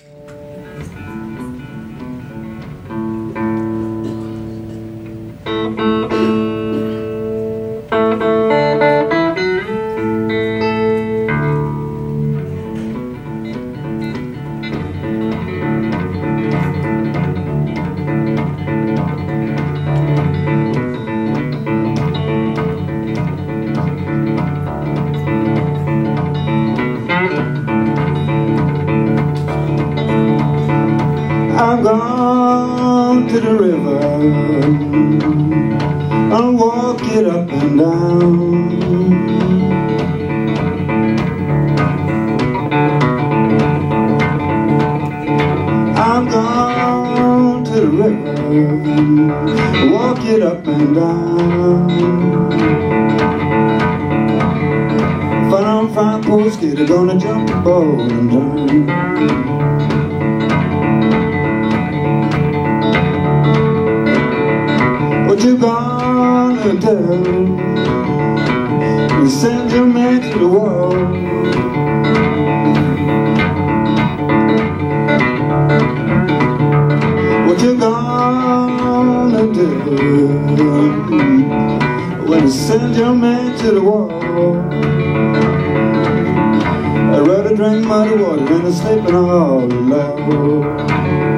I'm I'll walk it up and down. I'm gone to the river Walk it up and down. Find fine poor skid gonna jump the boat and drown What you gonna do? You send your man to the world What you gonna do? When you send your man to the world I'd rather drink muddy water than to sleep in a hall alone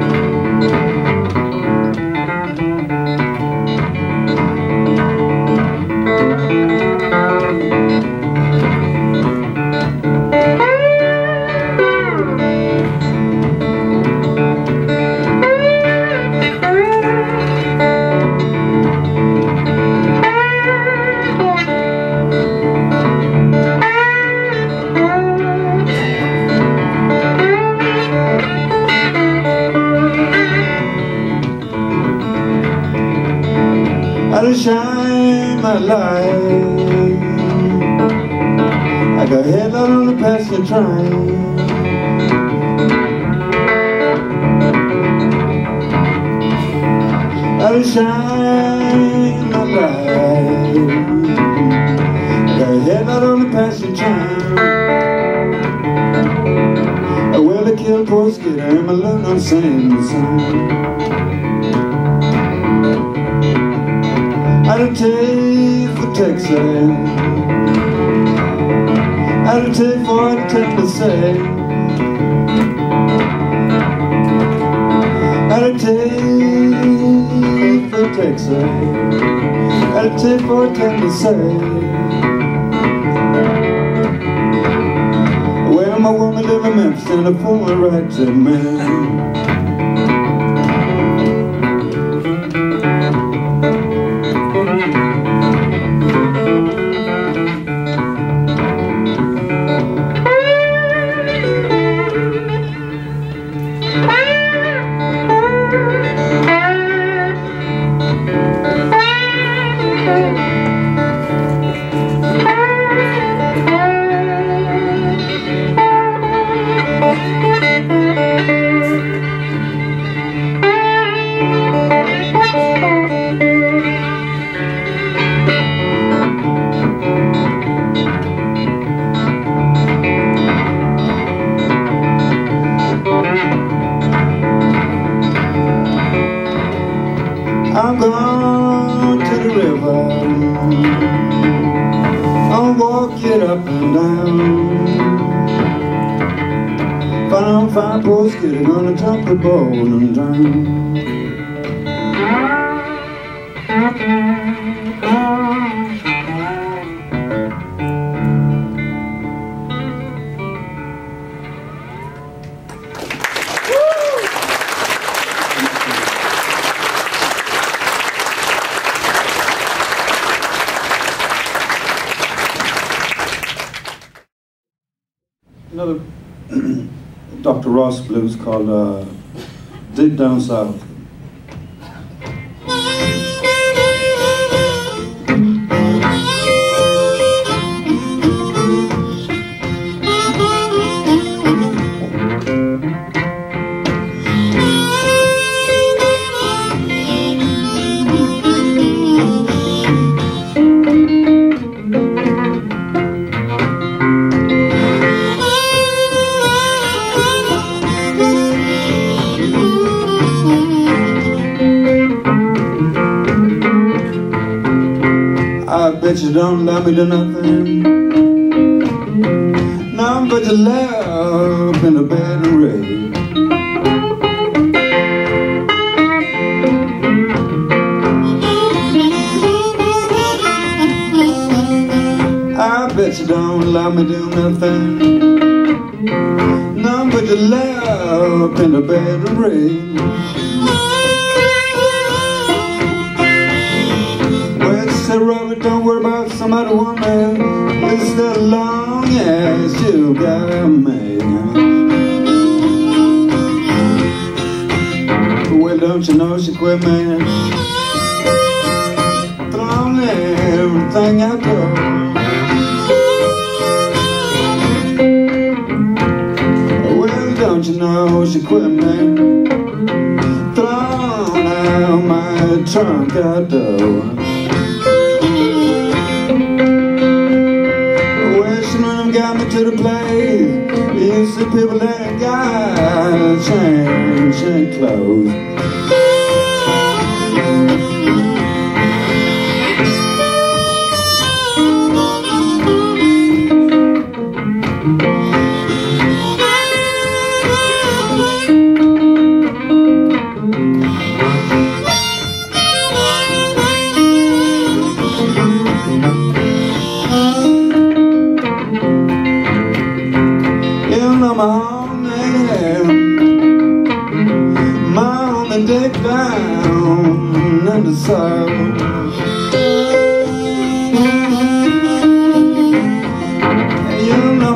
shine my light. I got headlight on the passenger train. I'll shine my light. I got headlight on the passenger train. I will to kill poor skidder and my love not sing the song I'd take for Texas I'd take for Tennessee I'd take for Texas I'd take for Tennessee Well, my woman live in Memphis and pull my right to man fine poor skidder gonna jump the boat and drown Dr. Ross blues called uh, Down South. Bet you don't love me to nothing. No, but you love in a bed and. I bet you don't love me do nothing. No, but you love in a bed and don't worry about some other woman. It's the long as you got me. Well, don't you know she quit me? Thrown everything I do. Well, don't you know she quit me? Thrown out my trunk out door. To the place. You see people that got change and clothes.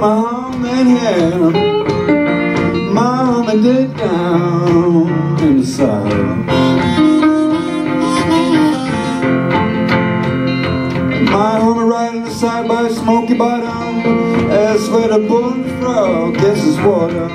Home and My home and deck down in the south My right on the side by Smoky Bottom. As where the bullfrog gets his water